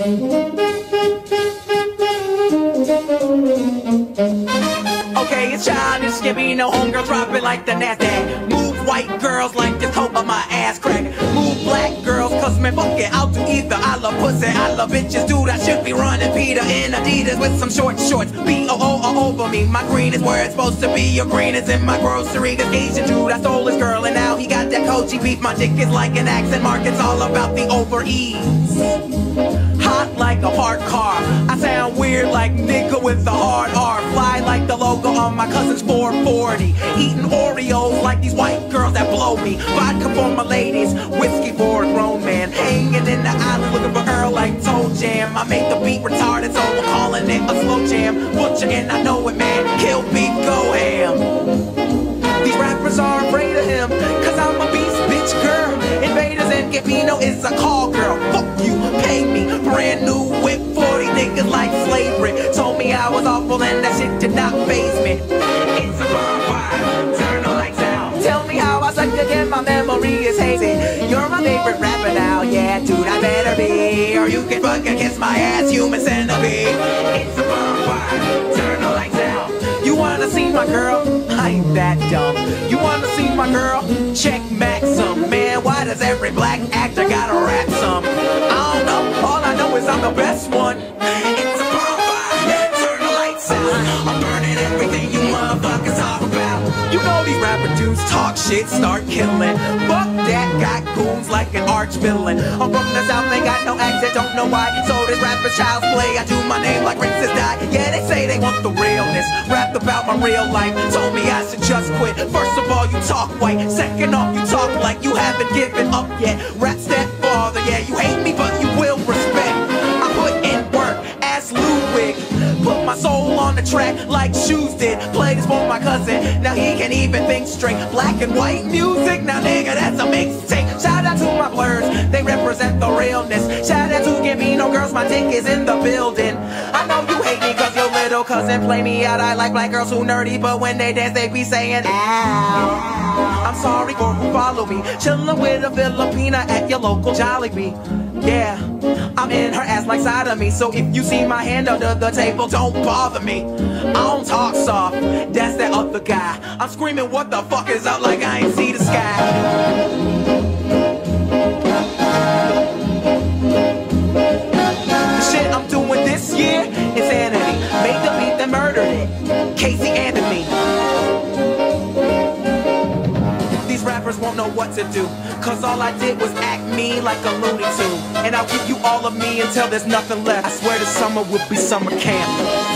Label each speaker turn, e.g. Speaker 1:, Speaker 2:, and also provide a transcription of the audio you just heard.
Speaker 1: Okay, it's childish, give me no homegirl, drop like the NASDAQ. Move white girls like this hope of my ass crack. Move black girls, cause man, fuck it, I'll do either. I love pussy, I love bitches, dude. I should be running PETA in Adidas with some short shorts. B-O-O all over me. My green is where it's supposed to be. Your green is in my grocery. This Asian dude, I stole his girl, and now he got that Kogi beef. My dick is like an accent mark, it's all about the over ease. With the hard R. Fly like the logo on my cousin's 440. Eating Oreos like these white girls that blow me. Vodka for my ladies, whiskey for a grown man. Hanging in the alley looking for girl like ToeJam. I make the beat retarded, so I'm calling it a slow jam. Butcher and I know it, man. Kill beef, go ham. These rappers are afraid of him, cause I'm a beast, bitch Earl. Invaders and Gambino is a call girl. Fuck you, pay me. Brand new whip for these niggas like slavery. I was awful and that shit did not phase me. It's a bonfire, turn the lights out. Tell me how I suck again, my memory is hazy. You're my favorite rapper now, yeah, dude, I better be. Or you can fucking kiss my ass, human centipede. It's a bonfire, turn the lights out. You wanna see my girl? I ain't that dumb. You wanna see my girl? Check Maxim, man. Why does every black actor gotta rap some? I don't know. All I know is I'm the best one. Talk shit, start killing. Fuck that, got goons like an arch villain. I'm from the south, ain't got no accent, don't know why. So this rapper child's play. I do my name like Princess Di. Yeah, they say they want the realness. Rapped about my real life. Told me I should just quit. First of all, you talk white. Second off, you talk like you haven't given up yet. Rap stepfather, yeah, you hate me, but soul on the track like shoes did. Play this for my cousin, now he can even think straight. Black and white music, now nigga, that's a mixtape. Shout out to my blerds, they represent the realness. Shout out to Gambino girls, my dick is in the building. I know you hate me cause your little cousin play me out. I like black girls who nerdy, but when they dance, they be saying, ow. I'm sorry for who follow me. Chillin' with a Filipina at your local Jollibee. Yeah, I'm in her ass like side of me. So if you see my hand under the table, don't bother me. I don't talk soft, that's that other guy. I'm screaming, what the fuck is up like I ain't see the sky. Rappers won't know what to do. Cause all I did was act me like a Looney Tune. And I'll give you all of me until there's nothing left. I swear this summer will be summer camp.